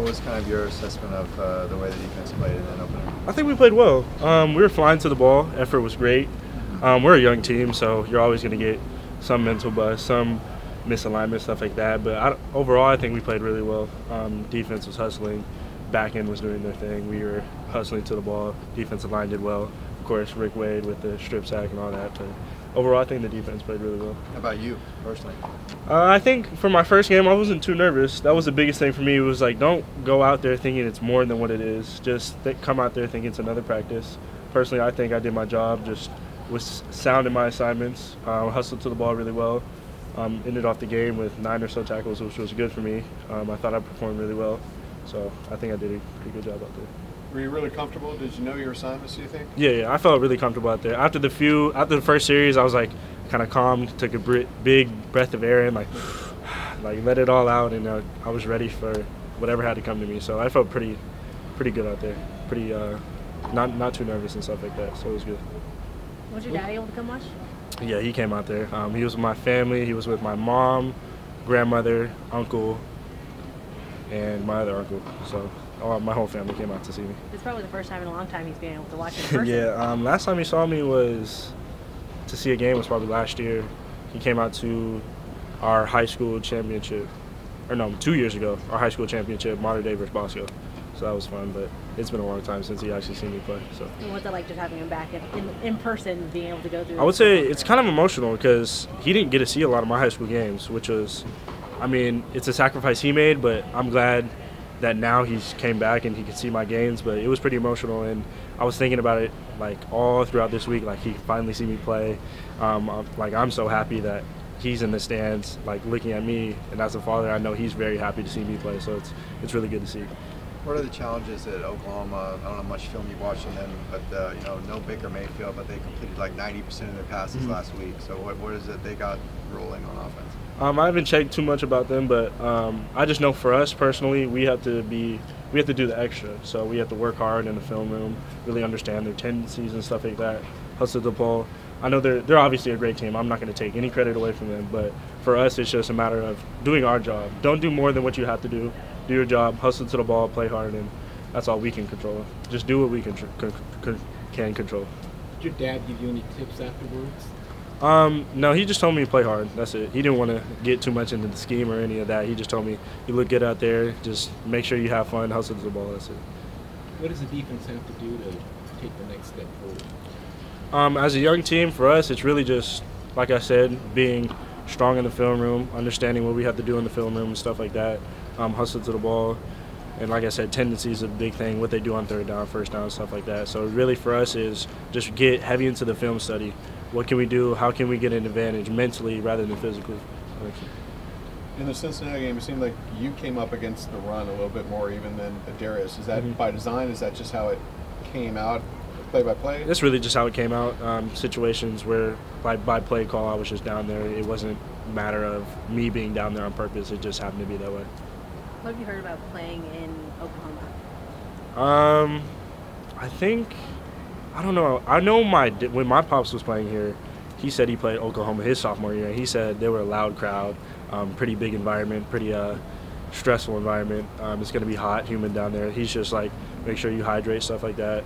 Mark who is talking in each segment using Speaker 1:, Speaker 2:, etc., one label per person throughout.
Speaker 1: What was kind of your assessment of uh, the way the defense played in that opener?
Speaker 2: I think we played well. Um, we were flying to the ball. Effort was great. Um, we're a young team, so you're always going to get some mental bust, some misalignment, stuff like that. But I, overall, I think we played really well. Um, defense was hustling. Back end was doing their thing. We were hustling to the ball. Defensive line did well. Of course, Rick Wade with the strip sack and all that. But overall, I think the defense played really well.
Speaker 1: How about you personally?
Speaker 2: Uh, I think for my first game, I wasn't too nervous. That was the biggest thing for me. It was like, don't go out there thinking it's more than what it is. Just th- come out there thinking it's another practice. Personally, I think I did my job. Just was sound in my assignments. Uh, hustled to the ball really well. Um, ended off the game with nine or so tackles, which was good for me. Um, I thought I performed really well. So I think I did a pretty good job out there.
Speaker 3: Were you really comfortable? Did you know your assignments? Do you think?
Speaker 2: Yeah, yeah, I felt really comfortable out there. After the few, after the first series, I was like kind of calm, took a br- big breath of air and like, like let it all out, and uh, I was ready for whatever had to come to me. So I felt pretty, pretty good out there. Pretty, uh, not not too nervous and stuff like that. So it was good.
Speaker 4: Was your daddy able to come watch?
Speaker 2: Yeah, he came out there. Um, he was with my family. He was with my mom, grandmother, uncle, and my other uncle. So oh, my whole family came out to see me.
Speaker 4: It's probably the first time in a long time he's been able to watch person.
Speaker 2: yeah, um, last time he saw me was to see a game was probably last year. He came out to our high school championship, or no, two years ago, our high school championship, Mater Dei versus Bosco. So that was fun, but it's been a long time since he actually seen me play. So.
Speaker 4: And what's it like just having him back in, in, in person, being able to go through?
Speaker 2: I would say it's kind of emotional because he didn't get to see a lot of my high school games, which was, I mean, it's a sacrifice he made, but I'm glad that now he's came back and he can see my gains. But it was pretty emotional, and I was thinking about it like all throughout this week. Like he finally see me play. Um, I'm, like I'm so happy that he's in the stands, like looking at me, and as a father, I know he's very happy to see me play. So it's it's really good to see.
Speaker 1: What are the challenges at Oklahoma? I don't know how much film you've watched on them, but uh, you know, no Baker Mayfield, but they completed like 90% of their passes
Speaker 2: Mhm.
Speaker 1: last week. So what, what is it they got rolling on offense?
Speaker 2: Um, I haven't checked too much about them, but um, I just know for us personally, we have to be, we have to do the extra. So we have to work hard in the film room, really understand their tendencies and stuff like that. Hustle the ball. I know they're they're obviously a great team. I'm not going to take any credit away from them, but for us, it's just a matter of doing our job. Don't do more than what you have to do. Do your job, hustle to the ball, play hard, and that's all we can control. Just do what we can can, can control.
Speaker 5: Did your dad give you any tips afterwards?
Speaker 2: Um, no, he just told me to play hard. That's it. He didn't want to get too much into the scheme or any of that. He just told me, you look good out there. Just make sure you have fun, hustle to the ball. That's it.
Speaker 5: What does the defense have to do to take the next step forward?
Speaker 2: Um, as a young team, for us, it's really just, like I said, being strong in the film room, understanding what we have to do in the film room and stuff like that. Um, hustle to the ball. And like I said, tendency is a big thing, what they do on third down, first down, stuff like that. So really for us is just get heavy into the film study. What can we do? How can we get an advantage mentally rather than physically?
Speaker 3: In the Cincinnati game, it seemed like you came up against the run a little bit more even than Darius. Is that
Speaker 2: Mhm.
Speaker 3: by design? Is that just how it came out, play by play?
Speaker 2: That's really just how it came out. Um, situations where by, by play call, I was just down there. It wasn't a matter of me being down there on purpose. It just happened to be that way.
Speaker 4: What have you heard about playing in Oklahoma?
Speaker 2: Um, I think I don't know. I know my when my pops was playing here, he said he played Oklahoma his sophomore year. He said they were a loud crowd, um, pretty big environment, pretty uh, stressful environment. Um, it's gonna be hot, humid down there. He's just like make sure you hydrate, stuff like that.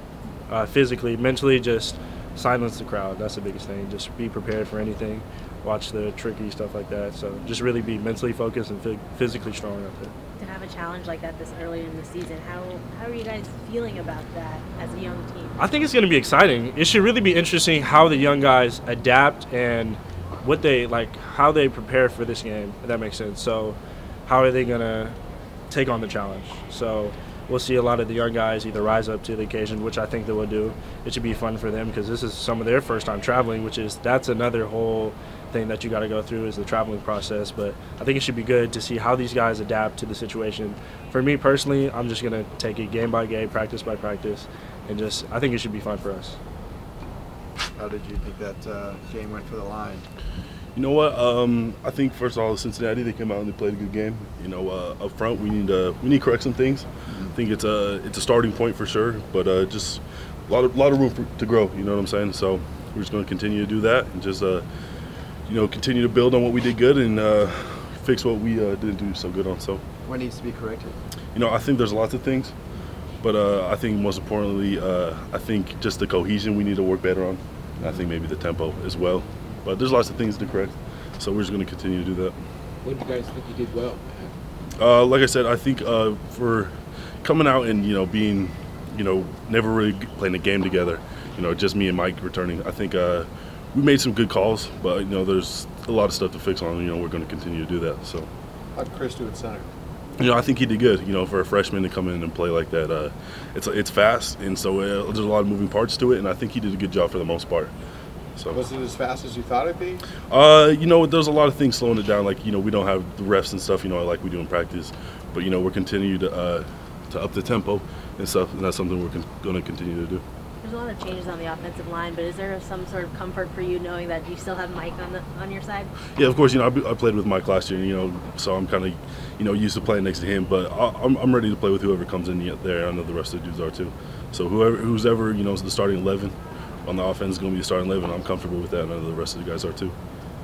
Speaker 2: Uh, physically, mentally, just silence the crowd. That's the biggest thing. Just be prepared for anything. Watch the tricky stuff like that. So just really be mentally focused and phy- physically strong out there.
Speaker 4: To have a challenge like that this early in the season, how how are you guys feeling about that as a young team?
Speaker 2: I think it's going to be exciting. It should really be interesting how the young guys adapt and what they like, how they prepare for this game. If that makes sense. So, how are they going to take on the challenge? So, we'll see a lot of the young guys either rise up to the occasion, which I think they will do. It should be fun for them because this is some of their first time traveling, which is that's another whole thing that you got to go through is the traveling process. But I think it should be good to see how these guys adapt to the situation. For me personally, I'm just going to take it game by game, practice by practice, and just I think it should be fun for us.
Speaker 1: How did you think that uh, game went for the line?
Speaker 6: You know what? Um, I think first of all, Cincinnati they came out and they played a good game. You know, uh, up front we need to we need to correct some things. I think it's a it's a starting point for sure, but uh, just a lot of lot of room for, to grow. You know what I'm saying? So we're just going to continue to do that and just uh, you know continue to build on what we did good and uh, fix what we uh, didn't do so good on. So,
Speaker 1: What needs to be corrected?
Speaker 6: you know, I think there's lots of things, but uh, I think most importantly, uh, I think just the cohesion we need to work better on. And I think maybe the tempo as well. But there's lots of things to correct. So we're just going to continue to do that.
Speaker 5: What do you guys think you did well?
Speaker 6: Uh, like I said, I think uh, for coming out and you know being, you know, never really playing a game together, you know, just me and Mike returning. I think uh, we made some good calls, but you know, there's a lot of stuff to fix on. You know, we're going to continue to do that. So,
Speaker 3: How'd Chris do at center?
Speaker 6: you know, I think he did good. You know, for a freshman to come in and play like that, uh, it's it's fast, and so uh, there's a lot of moving parts to it, and I think he did a good job for the most part. So.
Speaker 3: Was it as fast as you thought it'd be?
Speaker 6: Uh, you know, there's a lot of things slowing it down. Like you know, we don't have the refs and stuff. You know, like we do in practice. But you know, we're continuing to uh, to up the tempo and stuff, and that's something we're con- going to continue to do.
Speaker 4: There's a lot of changes on the offensive line, but is there some sort of comfort for you knowing that you still have Mike on the on your side?
Speaker 6: Yeah, of course. You know, I, I played with Mike last year. You know, so I'm kind of you know used to playing next to him. But I, I'm I'm ready to play with whoever comes in there. I know the rest of the dudes are too. So whoever who's ever you know is the starting eleven on the offense is going to be starting eleven. I'm comfortable with that, and I know the rest of the guys are too.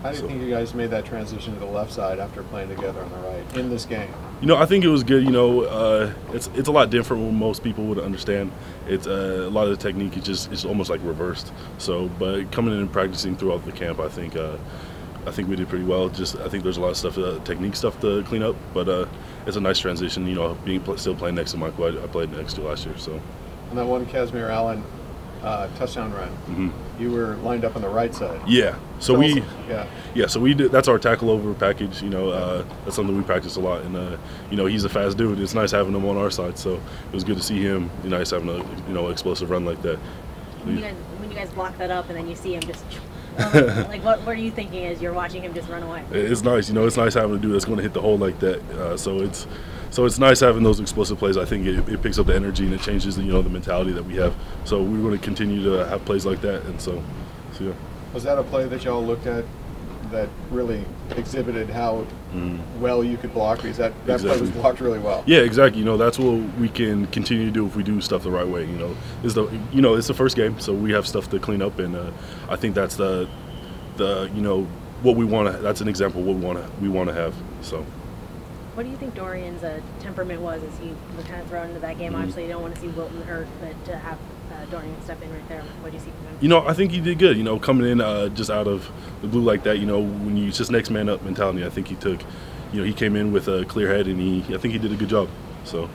Speaker 3: How do you
Speaker 6: So-
Speaker 3: think you guys made that transition to the left side after playing together on the right in this game?
Speaker 6: You know, I think it was good. You know, uh, it's it's a lot different than most people would understand. It's uh, a lot of the technique is just it's almost like reversed. So, but coming in and practicing throughout the camp, I think uh, I think we did pretty well. Just I think there's a lot of stuff, uh, technique stuff to clean up, but uh, it's a nice transition. You know, being still playing next to Mike, I, I played next to last year. So,
Speaker 3: And that one Kazmeir Allen uh, touchdown run,
Speaker 6: mhm.
Speaker 3: you were lined up on the right side.
Speaker 6: yeah. So
Speaker 3: Tell
Speaker 6: we.
Speaker 3: us- yeah.
Speaker 6: Yeah, so we did. That's our tackle over package. You know, uh, that's something we practice a lot. And uh, you know, he's a fast dude. It's nice having him on our side. So it was good to see him. It's nice having a you know explosive run like that.
Speaker 4: When you guys when you guys block that up and then you see him just like what, what are you thinking as you're watching him just run away?
Speaker 6: It's nice. You know, it's nice having a dude that's going to hit the hole like that. Uh, so it's so it's nice having those explosive plays. I think it, it picks up the energy and it changes the, you know the mentality that we have. So we're going to continue to have plays like that. And so, so yeah.
Speaker 3: Was that a play that y'all looked at that really exhibited how well you could block? Because that, that play was
Speaker 6: Mm.
Speaker 3: Blocked really well.
Speaker 6: Yeah, exactly. You know, that's what we can continue to do if we do stuff the right way. You know, is the you know it's the first game, so we have stuff to clean up, and uh, I think that's the the you know what we want to. That's an example of what we want to we want to have. So.
Speaker 4: What do you think Dorian's uh, temperament was as he was kind of thrown into that game?
Speaker 6: Mhm.
Speaker 4: Obviously, you don't want to see Wilton hurt, but to have uh, Dorian step in right there, what do you see from him?
Speaker 6: You know, I think he did good. You know, coming in uh, just out of the blue like that. You know, when you just next man up mentality. I think he took. You know, he came in with a clear head, and he. I think he did a good job. So.